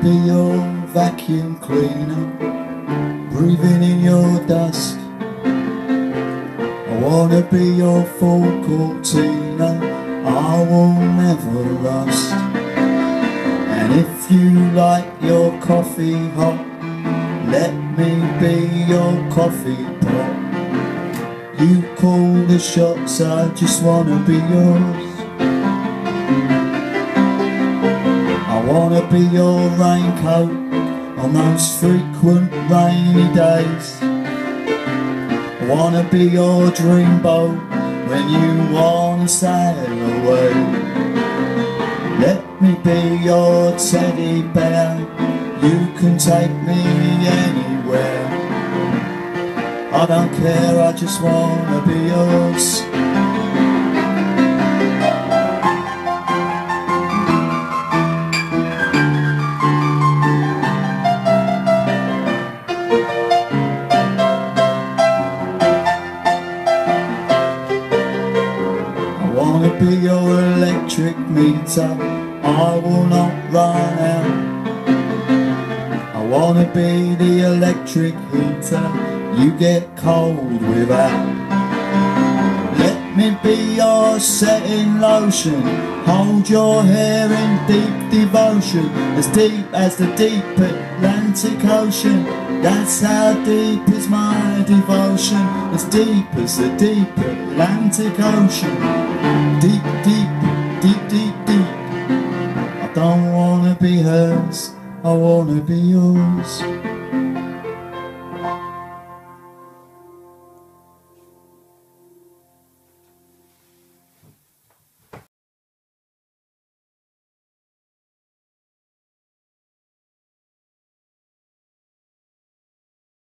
be your vacuum cleaner, breathing in your dust. I wanna be your Ford Cortina, I never rust. And if you like your coffee hot, let me be your coffee pot. You call the shots, I just wanna be yours. Wanna be your raincoat on those frequent rainy days. I wanna be your dreamboat when you wanna sail away. Let me be your teddy bear, you can take me anywhere. I don't care, I just wanna be yours. Be your electric meter, I will not run out. I wanna be the electric heater, you get cold without. Let me be your setting lotion, hold your hair in deep devotion, as deep as the deep Atlantic Ocean. That's how deep is my devotion, as deep as the deep Atlantic Ocean. Deep, deep, deep, deep, deep. I don't wanna be hers, I wanna be yours.